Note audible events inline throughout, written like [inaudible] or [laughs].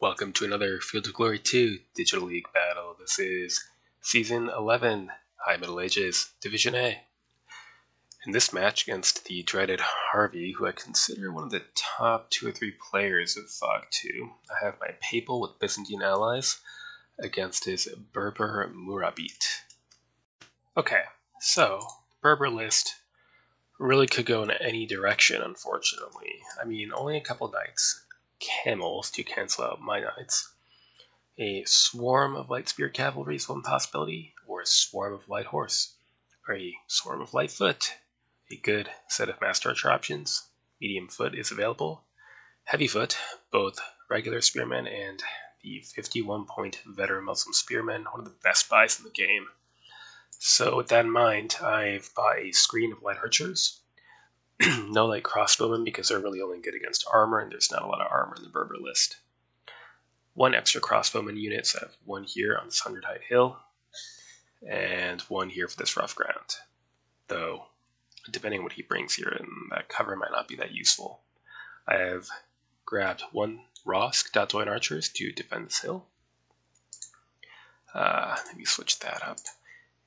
Welcome to another Field of Glory 2 Digital League battle. This is Season 11, High Middle Ages, Division A. In this match against the dreaded Harvey, who I consider one of the top two or three players of Fog 2, I have my Papal with Byzantine allies against his Berber Murabit. Okay, so Berber list really could go in any direction, unfortunately. I mean, only a couple knights camels to cancel out my knights. A swarm of light spear cavalry is one possibility, or a swarm of light horse, or a swarm of light foot. A good set of master archer options. Medium foot is available. Heavy foot, both regular spearmen and the 51 point veteran Muslim spearmen, one of the best buys in the game. So, with that in mind, I've bought a screen of light archers [clears throat] no light crossbowmen because they're really only good against armor, and there's not a lot of armor in the Berber list. One extra crossbowman unit, so I have one here on this Hundred Height Hill, and one here for this rough ground. Though, depending on what he brings here, and that cover might not be that useful. I have grabbed one Ross Skitatoyan archers to defend this hill. Uh, let me switch that up.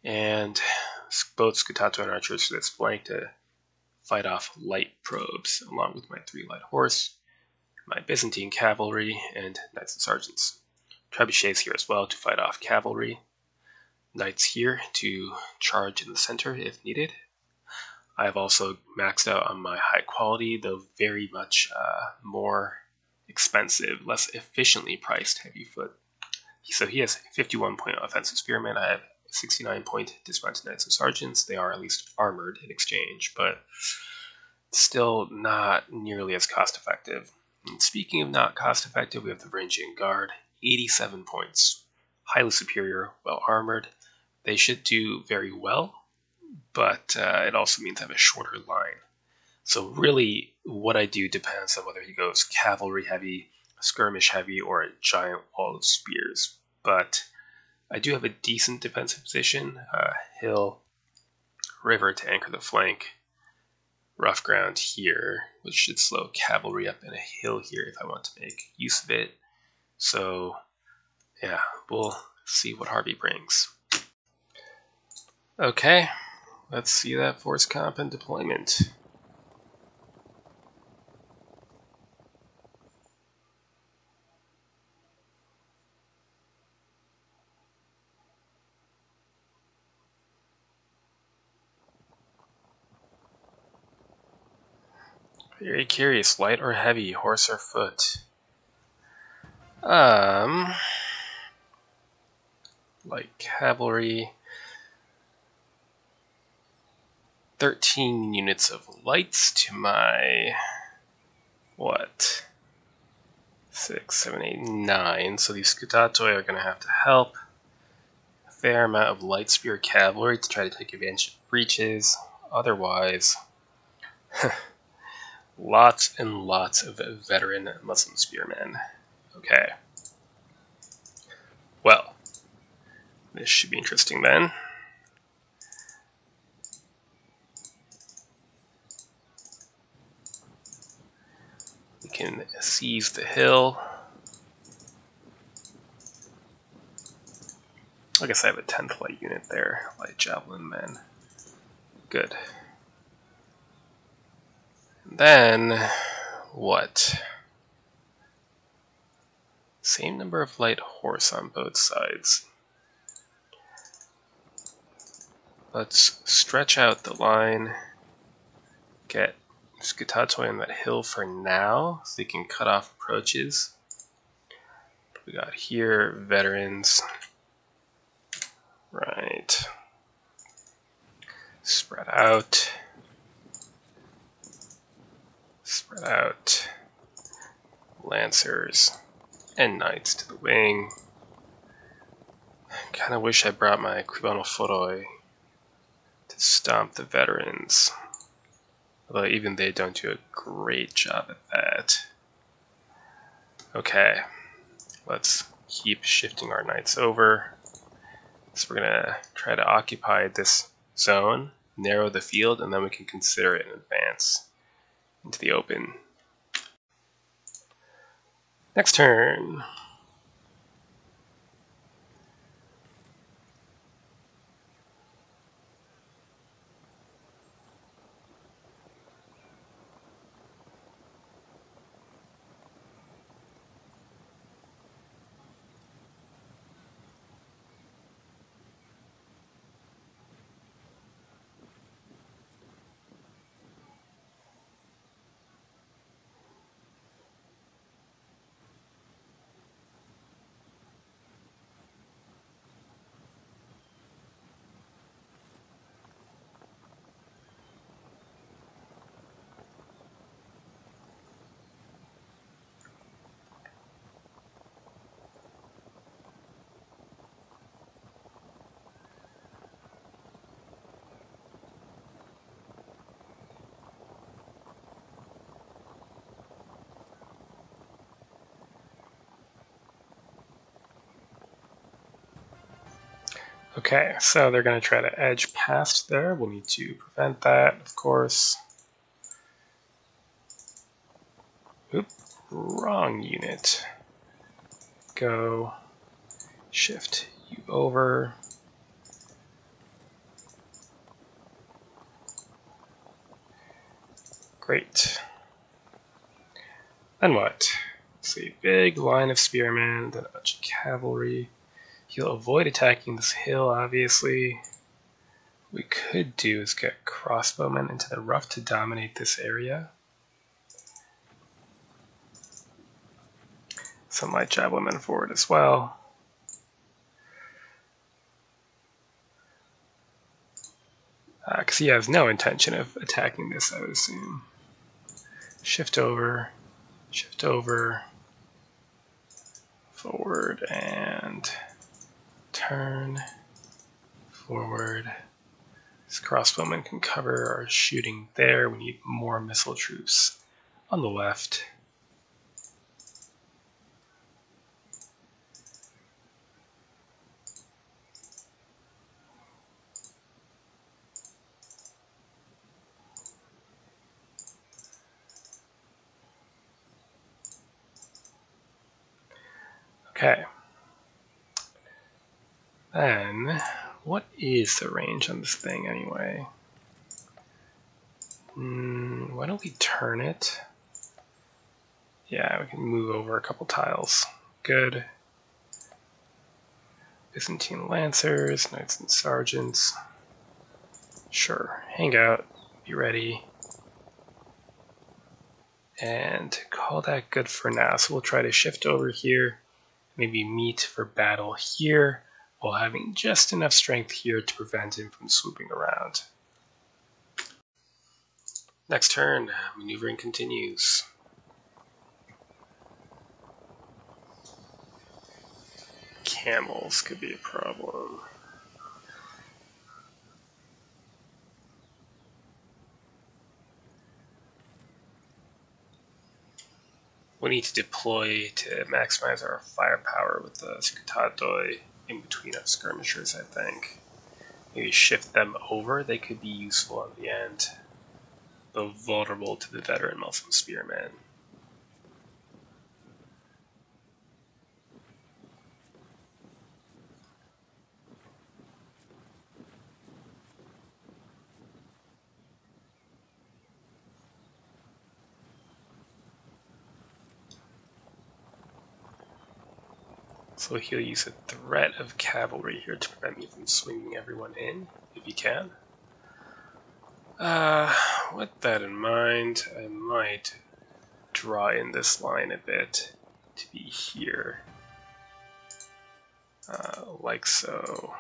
And both Skitatoyan archers for this flank to fight off light probes, along with my three light horse, my Byzantine cavalry, and knights and sergeants. Trebuchets here as well to fight off cavalry. Knights here to charge in the center if needed. I have also maxed out on my high quality, though very much uh, more expensive, less efficiently priced heavy foot. So he has 51 point offensive spearmen. I have 69 point dismounted knights and sergeants. They are at least armored in exchange, but still not nearly as cost effective. And speaking of not cost effective, we have the Varangian Guard, 87 points. Highly superior, well armored. They should do very well, but uh, it also means I have a shorter line. So, really, what I do depends on whether he goes cavalry heavy, skirmish heavy, or a giant wall of spears. But I do have a decent defensive position. Uh, hill, river to anchor the flank, rough ground here, which should slow cavalry up in a hill here if I want to make use of it. So, yeah, we'll see what Harvey brings. Okay, let's see that force comp and deployment. Very curious, light or heavy, horse or foot? Um, like cavalry. 13 units of lights to my, what, 6, 7, 8, 9. So these Skutatoi are going to have to help. A fair amount of light spear cavalry to try to take advantage of breaches. Otherwise, [laughs] Lots and lots of veteran Muslim spearmen. Okay. Well, this should be interesting then. We can seize the hill. I guess I have a 10th light unit there, light javelin men. Good. Then, what? Same number of light horse on both sides. Let's stretch out the line, get Skutatoi on that hill for now, so they can cut off approaches. We got here veterans. Right. Spread out spread out lancers and knights to the wing. I Kind of wish I brought my Klibanophoroi to stomp the veterans. Although even they don't do a great job at that. Okay, let's keep shifting our knights over. So we're gonna try to occupy this zone, narrow the field, and then we can consider it in advance into the open. Next turn. Okay, so they're going to try to edge past there. We'll need to prevent that, of course. Oop, wrong unit. Go, shift you over. Great. Then what? See, big line of spearmen, then a bunch of cavalry. He'll avoid attacking this hill, obviously. What we could do is get crossbowmen into the rough to dominate this area. Some light javelin forward as well. Because uh, he has no intention of attacking this, I would assume. Shift over, shift over, forward, and turn forward. This crossbowman can cover our shooting there. We need more missile troops on the left. Okay. Then, what is the range on this thing anyway? Mm, why don't we turn it? Yeah, we can move over a couple tiles. Good. Byzantine Lancers, Knights and Sergeants. Sure, hang out, be ready. And call that good for now. So we'll try to shift over here maybe meet for battle here, while having just enough strength here to prevent him from swooping around. Next turn, maneuvering continues. Camels could be a problem. we need to deploy to maximize our firepower with the Scutatoi in between of skirmishers, I think. Maybe shift them over, they could be useful in the end, though vulnerable to the veteran Muslim spearmen. So he'll use a threat of cavalry here to prevent me from swinging everyone in, if he can. Uh, with that in mind, I might draw in this line a bit to be here. Uh, like so.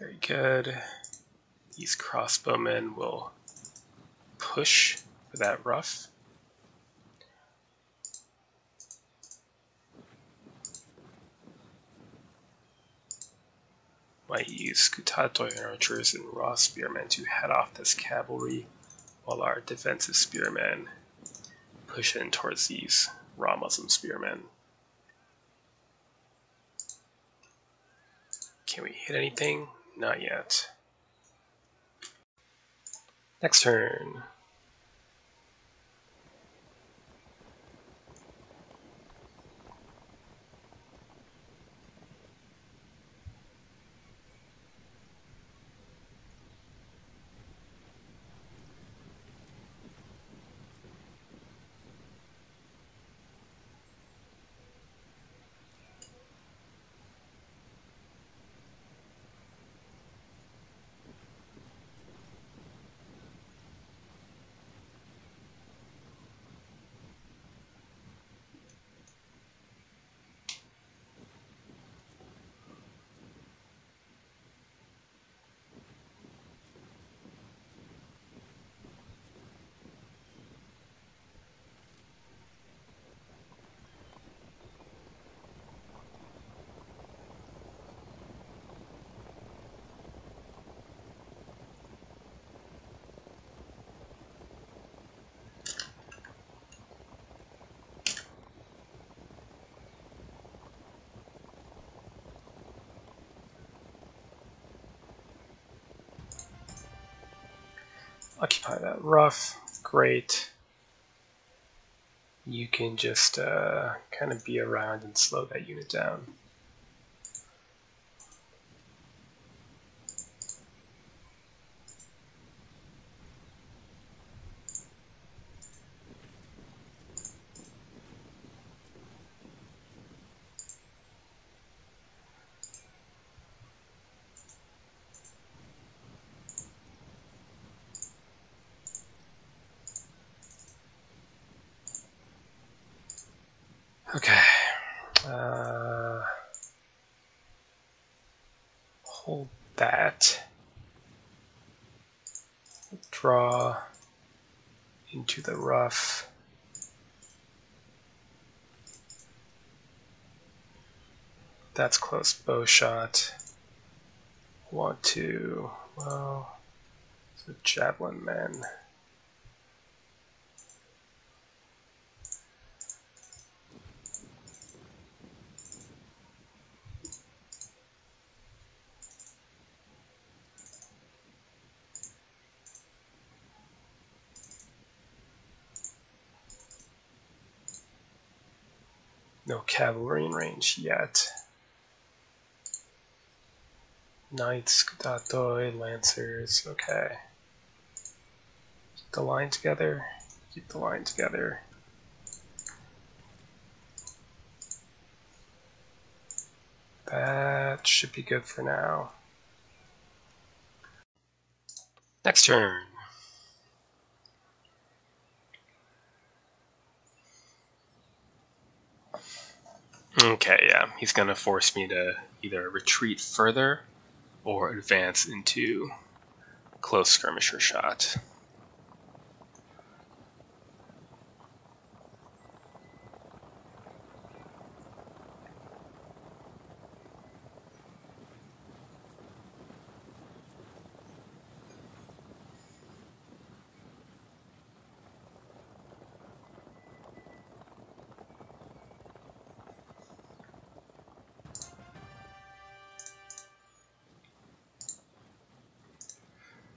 Very good. Crossbowmen will push for that rough. Might use Scutatoi archers and raw spearmen to head off this cavalry, while our defensive spearmen push in towards these raw Muslim spearmen. Can we hit anything? Not yet. Next turn. Occupy that rough. Great. You can just uh, kind of be around and slow that unit down. Okay. Uh, hold that. Draw into the rough. That's close bow shot. Want to, well, the javelin men. No cavalry in range yet. Knights, Datoi, Lancers, okay. Keep the line together, keep the line together. That should be good for now. Next turn. Okay, yeah, he's to force me to either retreat further or advance into close skirmisher shot.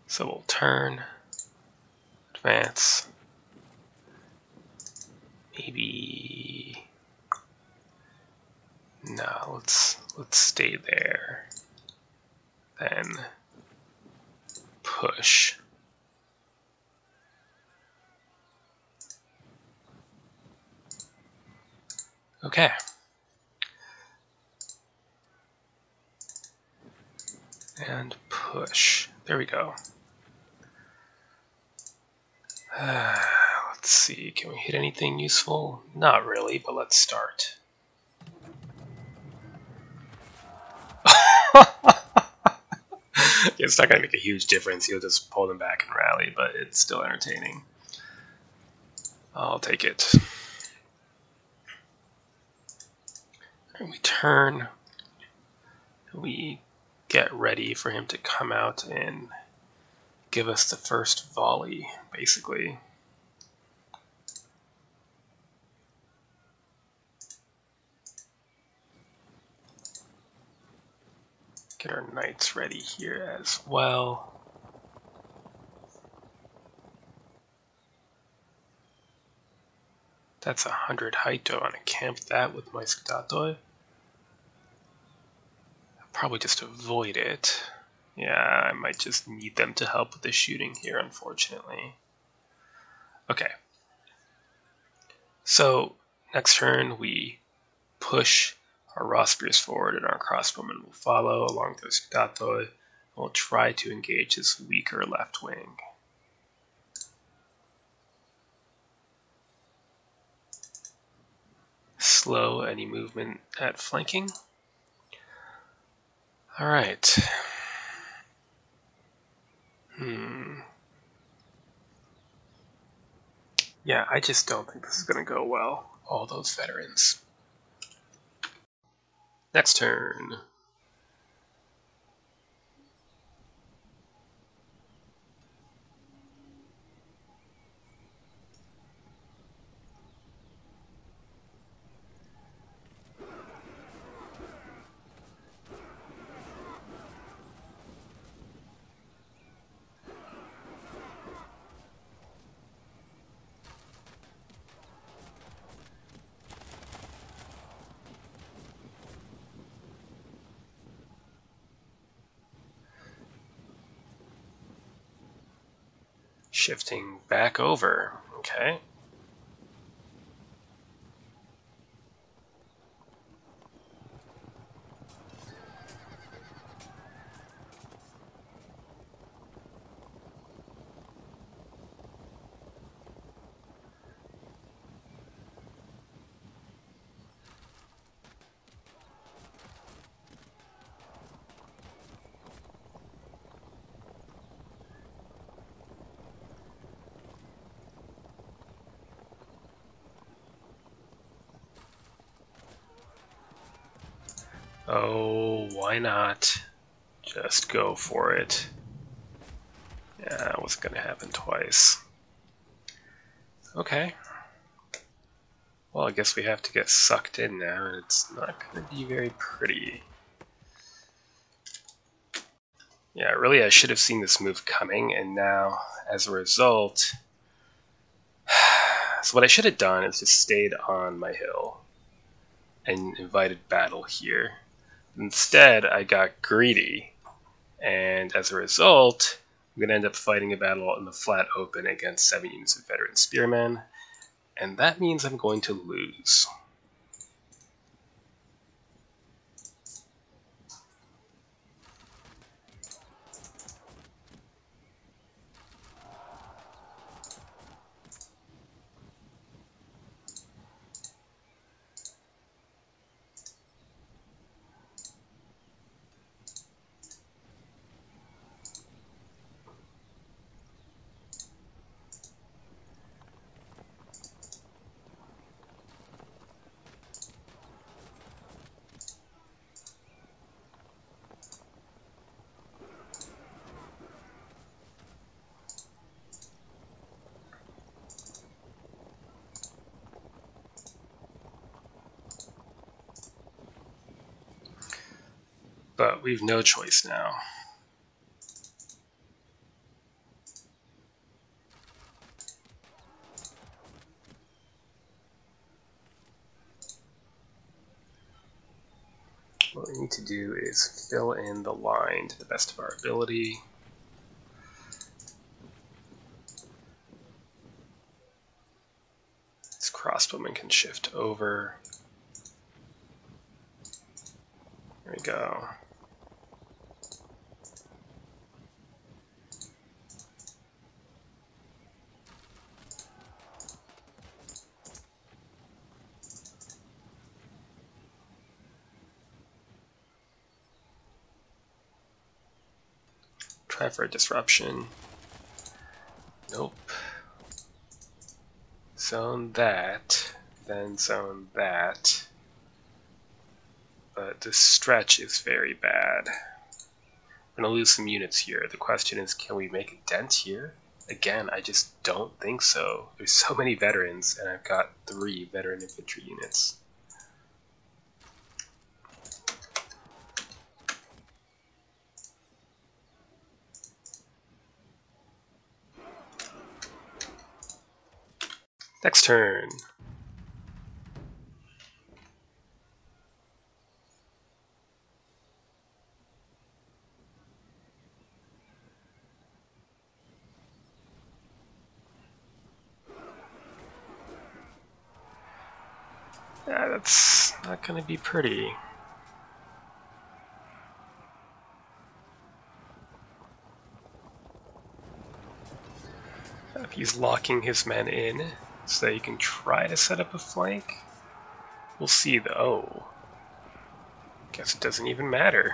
So we'll turn, advance, maybe, no, let's, let's stay there, then push. Okay. And push. There we go. [sighs] let's see, can we hit anything useful? Not really, but let's start. [laughs] it's not going to make a huge difference. You'll just pull them back and rally, but it's still entertaining. I'll take it. And we turn. We get ready for him to come out and give us the first volley, basically. Get our knights ready here as well. That's a hundred Haito on a camp that with my Scutatoi. Probably just avoid it. Yeah, I might just need them to help with the shooting here, unfortunately. Okay. So, next turn we push our raw spears forward and our crossbowmen will follow along the Scutatoi and will try to engage his weaker left wing. Slow any movement at flanking. Alright. Hmm. Yeah, I just don't think this is going to go well. All those veterans. Next turn. Shifting back over. Okay. Oh, why not? Just go for it. Yeah, it was gonna happen twice. Okay. Well, I guess we have to get sucked in now, and it's not gonna be very pretty. Yeah, really, I should have seen this move coming, and now, as a result... [sighs] so what I should have done is just stayed on my hill and invited battle here. Instead, I got greedy, and as a result, I'm going to end up fighting a battle in the flat open against 7 units of veteran spearmen, and that means I'm going to lose. But we've no choice now. What we need to do is fill in the line to the best of our ability. This crossbowman can shift over. There we go. For a disruption. Nope. Zone that, then zone that. But this stretch is very bad. I'm gonna lose some units here. The question is, can we make a dent here? Again, I just don't think so. There's so many veterans, and I've got three veteran infantry units. Next turn. Yeah, that's not going to be pretty. He's locking his men in, so that you can try to set up a flank. We'll see though. Guess it doesn't even matter.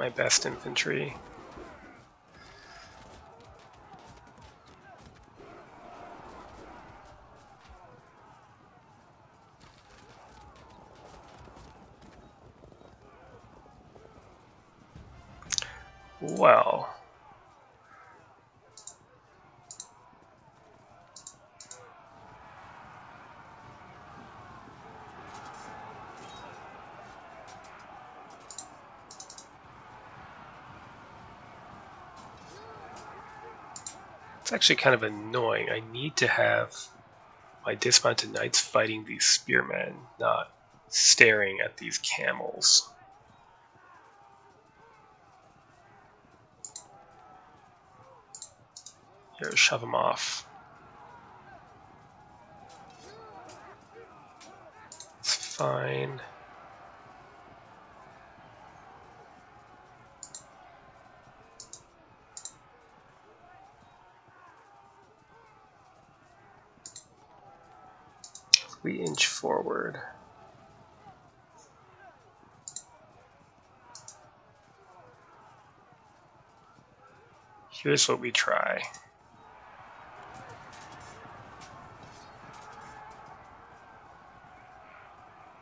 My best infantry. Well. It's actually kind of annoying. I need to have my dismounted knights fighting these spearmen, not staring at these camels. Here, shove them off. It's fine. We inch forward. Here's what we try.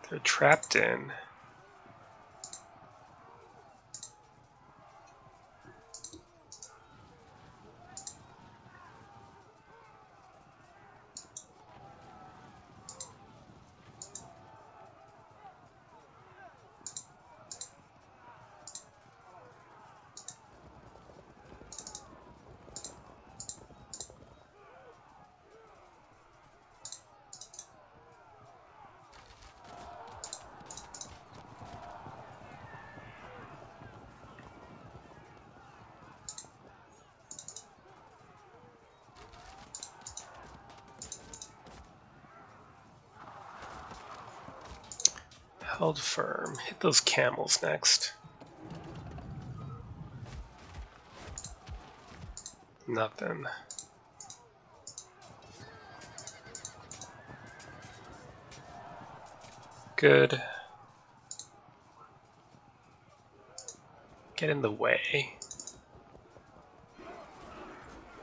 They're trapped in. Held firm. Hit those camels next. Nothing. Good. Get in the way.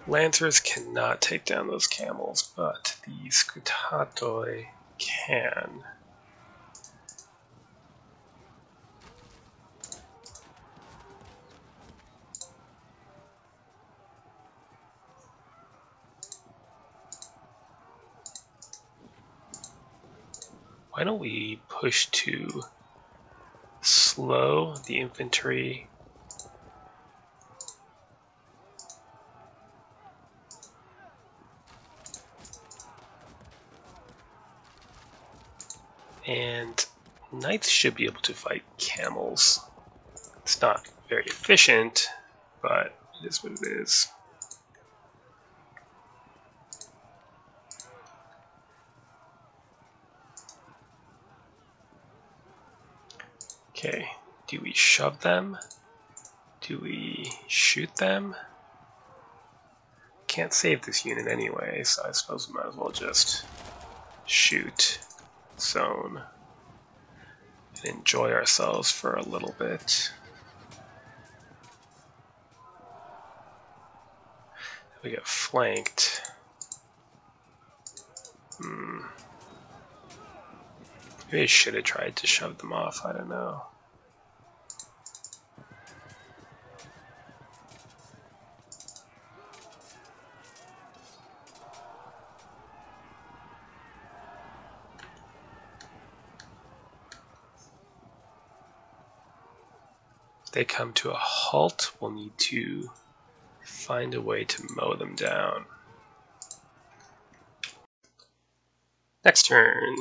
Lancers cannot take down those camels, but the Scutatoi can. Don't we push to slow the infantry and knights should be able to fight camels. It's not very efficient, but it is what it is. Okay, do we shove them? Do we shoot them? Can't save this unit anyway, so I suppose we might as well just shoot zone and enjoy ourselves for a little bit. We get flanked. Hmm. Maybe I should have tried to shove them off, I don't know. They come to a halt, we'll need to find a way to mow them down. Next turn.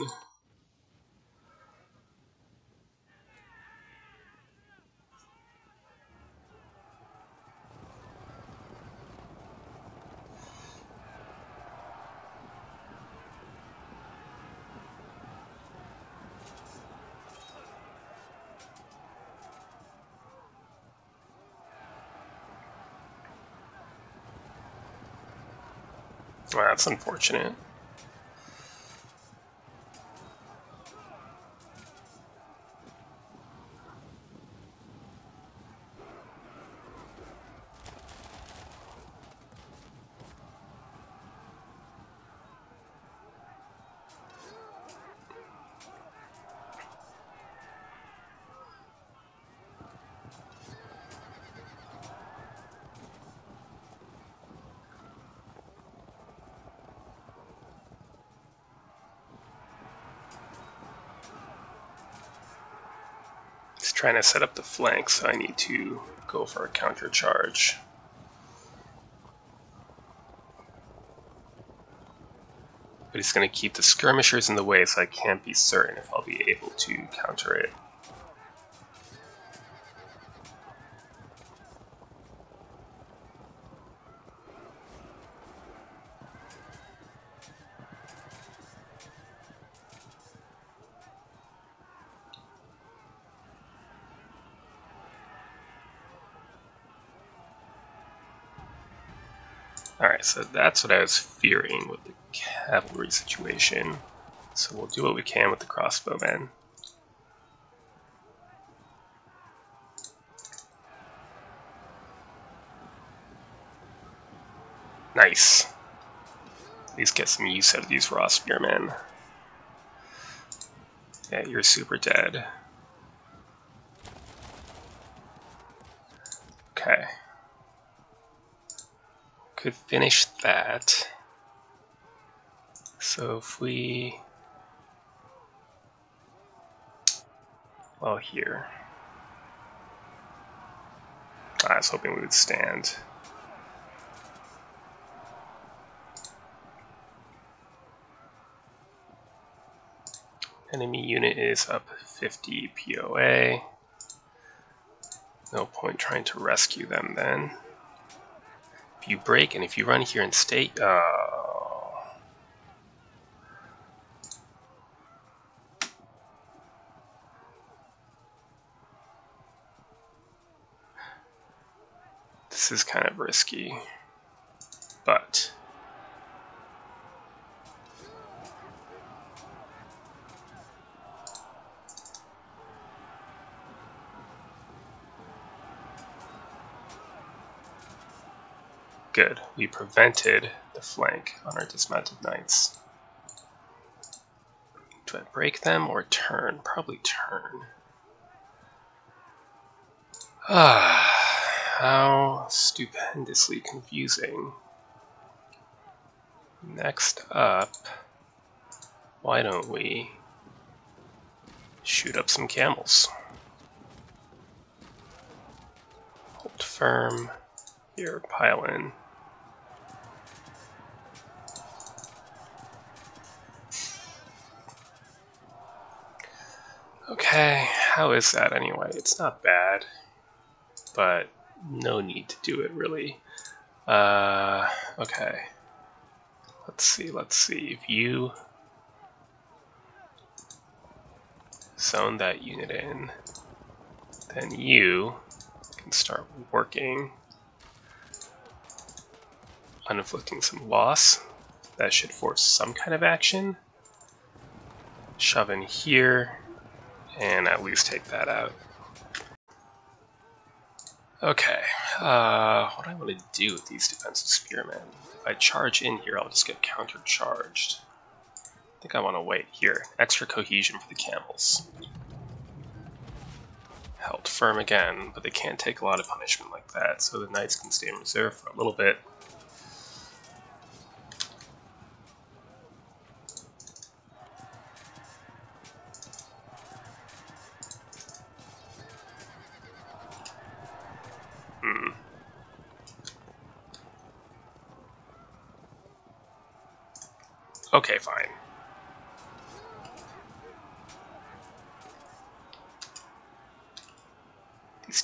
Well, that's unfortunate. Trying to set up the flank, so I need to go for a counter charge. But he's going to keep the skirmishers in the way, so I can't be certain if I'll be able to counter it. So that's what I was fearing with the cavalry situation. So we'll do what we can with the crossbowmen. Nice. At least get some use out of these raw spearmen. Yeah, you're super dead. Okay could finish that. So if we, well here, I was hoping we would stand. Enemy unit is up 50 POA. No point trying to rescue them then. You break and if you run here and stay, oh. Uh, this is kind of risky, but Good. We prevented the flank on our dismounted knights. Do I break them or turn? Probably turn. Ah, [sighs] how stupendously confusing. Next up, why don't we shoot up some camels? Hold firm. Here, pile in. Okay, how is that anyway? It's not bad, but no need to do it really. Uh, okay. Let's see, let's see. If you zone that unit in, then you can start working on inflicting some loss. That should force some kind of action. Shove in here and at least take that out. Okay, uh, what do I want to do with these defensive spearmen? If I charge in here, I'll just get countercharged. I think I want to wait. Here, extra cohesion for the camels. Held firm again, but they can't take a lot of punishment like that, so the knights can stay in reserve for a little bit. Okay, fine. These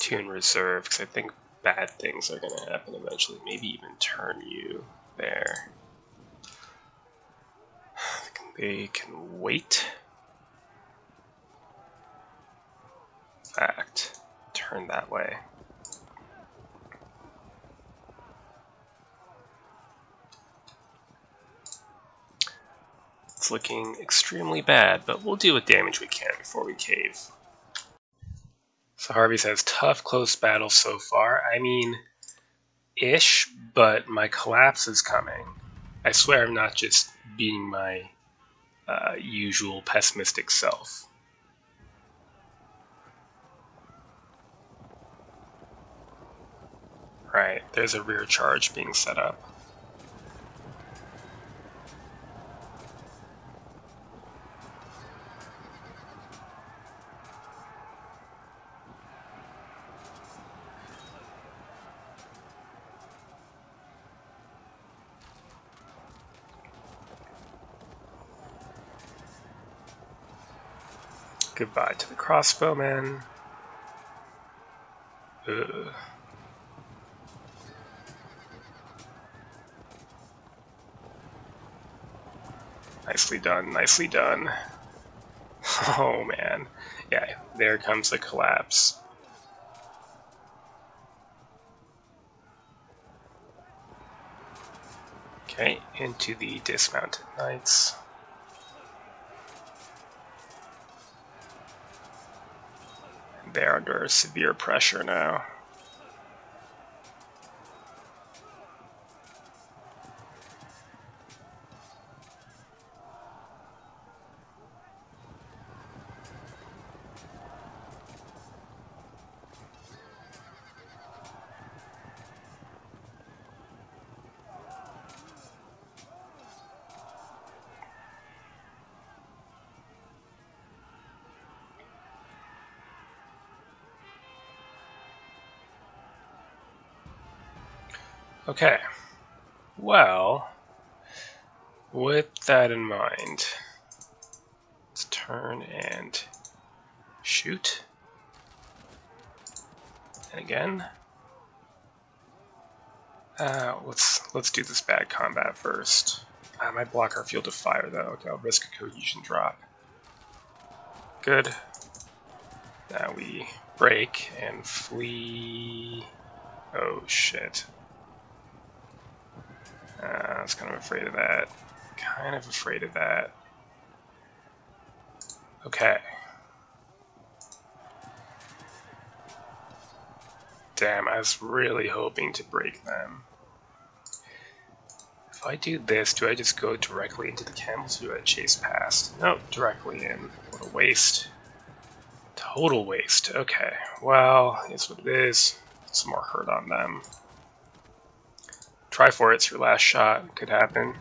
reserve, because I think bad things are going to happen eventually. Maybe even turn you there. [sighs] They can wait. Fact, turn that way. It's looking extremely bad, but we'll do what damage we can before we cave. So Harvey says, tough close battles so far. I mean, ish, but my collapse is coming. I swear I'm not just being my uh, usual pessimistic self. Right, there's a rear charge being set up. Goodbye to the crossbowmen. Ugh. Nicely done, nicely done. [laughs] Oh man. Yeah, there comes the collapse. Okay, into the dismounted knights. They're under severe pressure now. Okay. Well, with that in mind, let's turn and shoot. And again. Uh, let's let's do this bad combat first. I might block our field of fire though. Okay, I'll risk a cohesion drop. Good. Now we break and flee. Oh shit. Uh, I was kind of afraid of that. Kind of afraid of that. Okay. Damn, I was really hoping to break them. If I do this, do I just go directly into the camels do I chase past? No, directly in. What a waste. Total waste. Okay, well, here's what it is. Some more hurt on them. Try for it, it's your last shot. Could happen.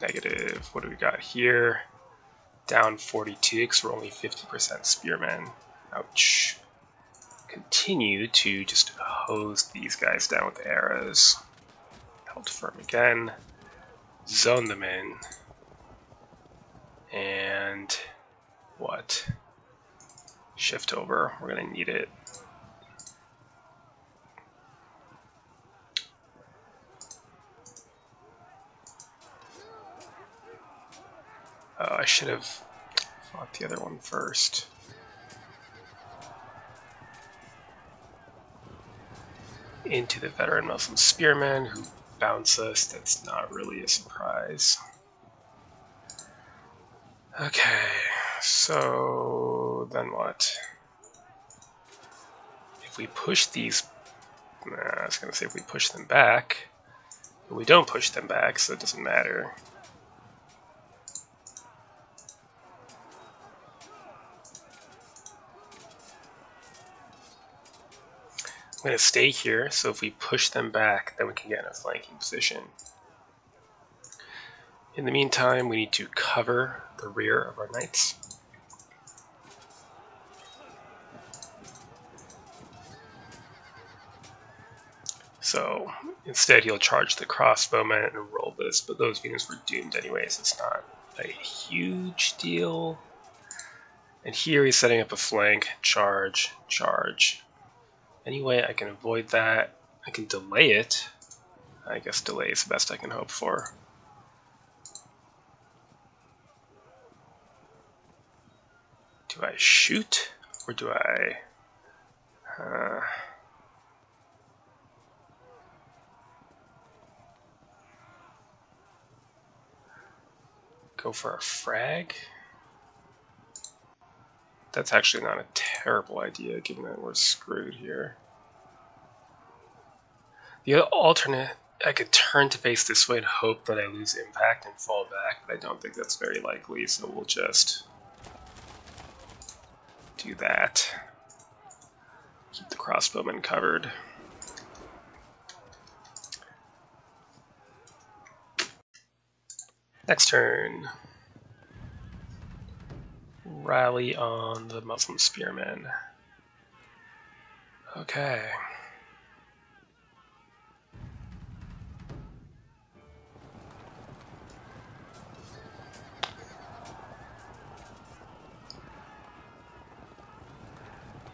Negative. What do we got here? Down 42 because we're only 50% spearmen. Ouch. Continue to just hose these guys down with arrows. Held firm again. Zone them in. And what? Shift over. We're going to need it. Uh, I should have fought the other one first. Into the veteran Muslim spearmen who bounce us. That's not really a surprise. Okay, so then what? If we push these, nah, I was to say if we push them back, but we don't push them back, so it doesn't matter. Going to stay here, so if we push them back, then we can get in a flanking position. In the meantime, we need to cover the rear of our knights. So instead he'll charge the crossbowmen and roll this, but those units were doomed anyways, it's not a huge deal. And here he's setting up a flank, charge, charge, any way I can avoid that, I can delay it. I guess delay is the best I can hope for. Do I shoot or do I... Uh, go for a frag? That's actually not a terrible idea, given that we're screwed here. The alternate, I could turn to face this way and hope that I lose impact and fall back, but I don't think that's very likely, so we'll just do that. Keep the crossbowmen covered. Next turn rally on the Muslim spearmen. Okay.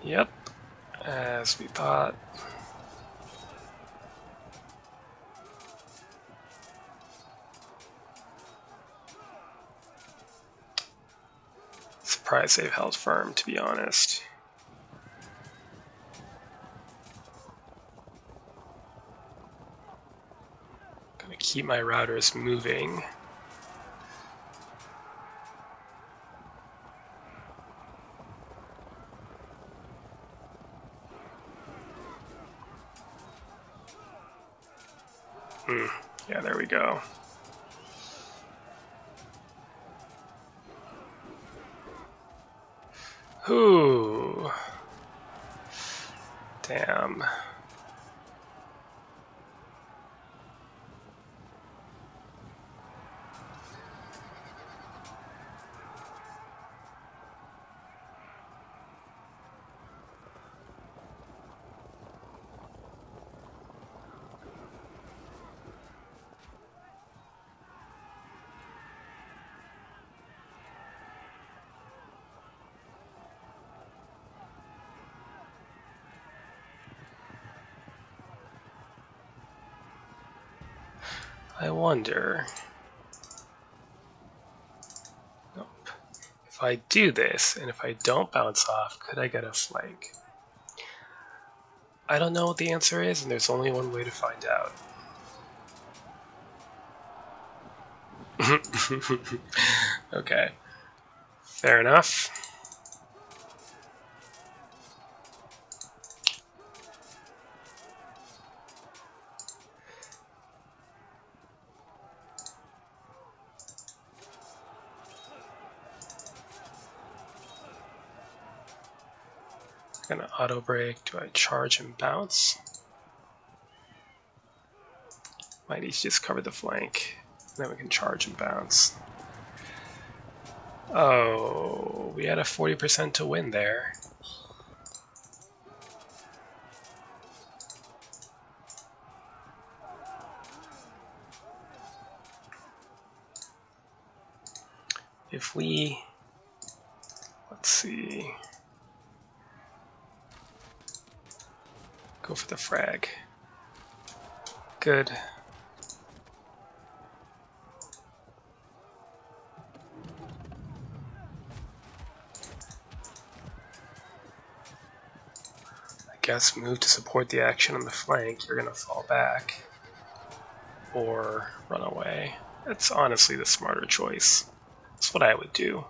Yep, as we thought. Surprised they've held firm, to be honest. Gonna keep my routers moving. Hmm. Yeah, there we go. Ooh. Damn. Wonder. Nope. If I do this, and if I don't bounce off, could I get a flank? I don't know what the answer is, and there's only one way to find out. [laughs] okay. Fair enough. Gonna auto break. Do I charge and bounce? Might to just cover the flank. Then we can charge and bounce. Oh, we had a 40% to win there. If we, let's see, go for the frag. Good. I guess move to support the action on the flank, you're going to fall back or run away. That's honestly the smarter choice. That's what I would do.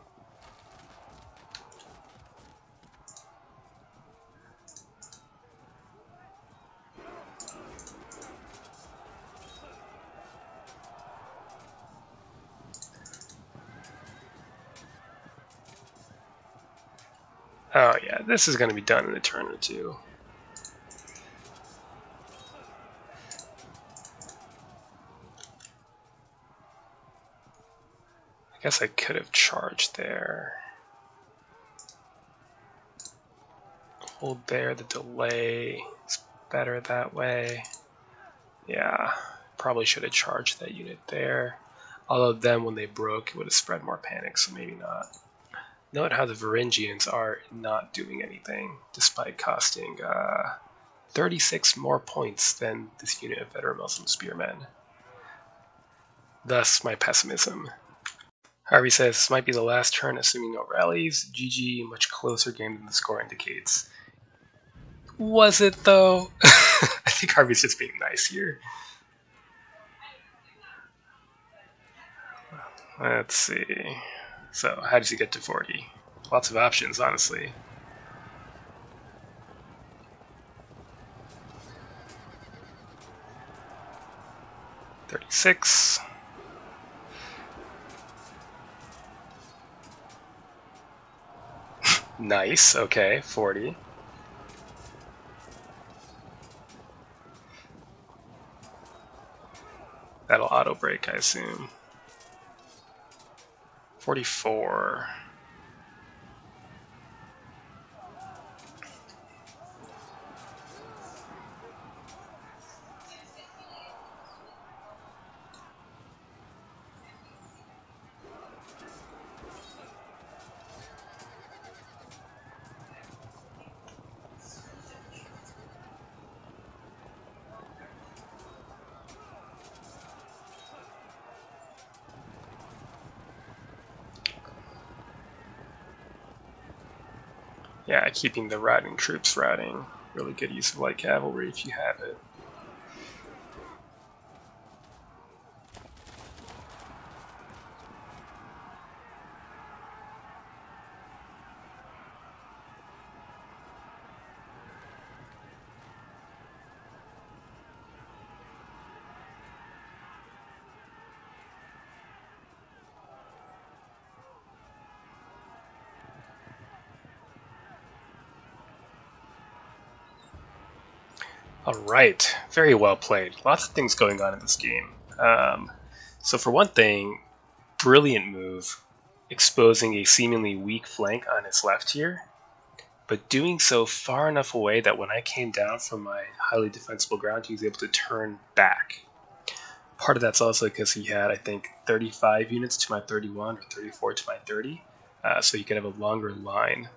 Oh yeah, this is going to be done in a turn or two. I guess I could have charged there. Hold there, the delay is better that way. Yeah, probably should have charged that unit there. Although then when they broke, it would have spread more panic, so maybe not. Note how the Varangians are not doing anything, despite costing uh, 36 more points than this unit of veteran Muslim spearmen. Thus my pessimism. Harvey says this might be the last turn, assuming no rallies. GG, much closer game than the score indicates. Was it though? [laughs] I think Harvey's just being nice here. Let's see. So, how does he get to 40? Lots of options, honestly. Thirty-six. [laughs] Nice, okay, 40. That'll auto break, I assume. 44. Yeah, keeping the riding troops riding. Really good use of light cavalry if you have it. All right, very well played. Lots of things going on in this game. Um, so for one thing, brilliant move, exposing a seemingly weak flank on his left here, but doing so far enough away that when I came down from my highly defensible ground, he was able to turn back. Part of that's also because he had, I think, 35 units to my 31 or 34 to my 30, uh, so he could have a longer line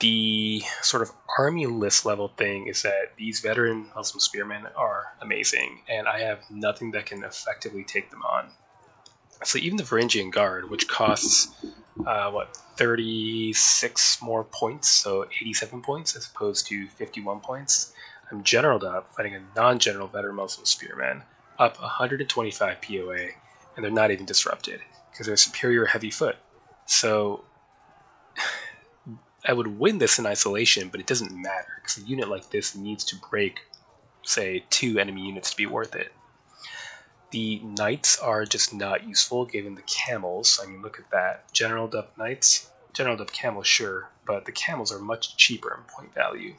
the sort of army list level thing is that these veteran Muslim spearmen are amazing, and I have nothing that can effectively take them on. So even the Varangian Guard, which costs uh, what 36 more points, so 87 points as opposed to 51 points, I'm generaled up fighting a non-general veteran Muslim spearman up 125 POA, and they're not even disrupted because they're superior heavy foot. So I would win this in isolation, but it doesn't matter because a unit like this needs to break, say, two enemy units to be worth it. The knights are just not useful given the camels. I mean, look at that. General up knights, general up camels, sure, but the camels are much cheaper in point value.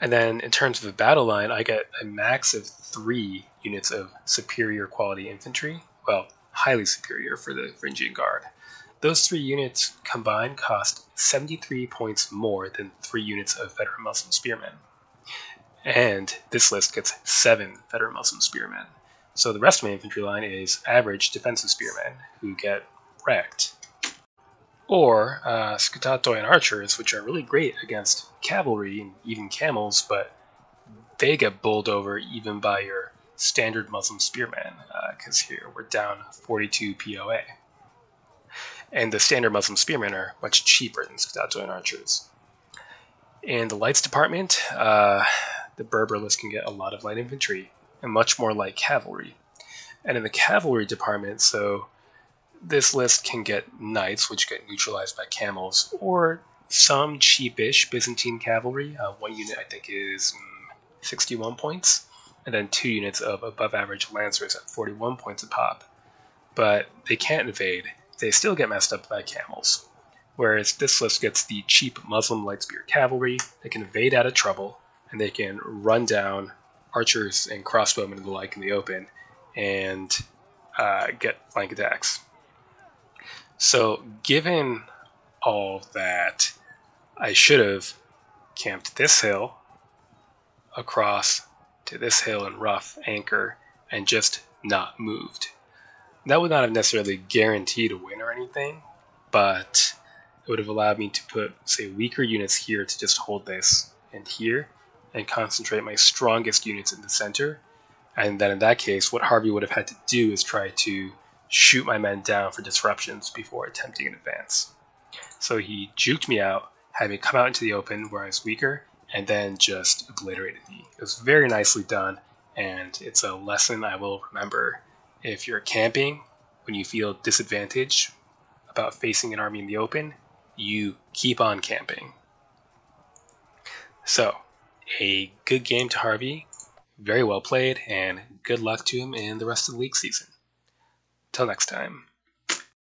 And then in terms of the battle line, I get a max of three units of superior quality infantry. Well, highly superior for the Varangian Guard. Those three units combined cost 73 points more than three units of veteran Muslim spearmen. And this list gets seven veteran Muslim spearmen. So the rest of my infantry line is average defensive spearmen who get wrecked. Or uh, Skutatoi and archers, which are really great against cavalry and even camels, but they get bowled over even by your standard Muslim spearmen, because uh, here we're down 42 POA and the standard Muslim spearmen are much cheaper than Skutatoi and archers. In the lights department, uh, the Berber list can get a lot of light infantry and much more light cavalry. And in the cavalry department, so this list can get knights, which get neutralized by camels, or some cheapish Byzantine cavalry. Uh, one unit, I think, is mm, 61 points, and then two units of above average lancers at 41 points a pop. But they can't invade, they still get messed up by camels. Whereas this list gets the cheap Muslim light spear cavalry, they can evade out of trouble, and they can run down archers and crossbowmen and the like in the open and uh, get flank attacks. So, given all that, I should have camped this hill across to this hill and rough anchor and just not moved that would not have necessarily guaranteed a win or anything, but it would have allowed me to put, say, weaker units here to just hold this and here and concentrate my strongest units in the center. And then in that case, what Harvey would have had to do is try to shoot my men down for disruptions before attempting an advance. So he juked me out, had me come out into the open where I was weaker, and then just obliterated me. It was very nicely done, and it's a lesson I will remember if you're camping, when you feel disadvantaged about facing an army in the open, you keep on camping. So, a good game to Harvey, very well played, and good luck to him in the rest of the league season. Till next time.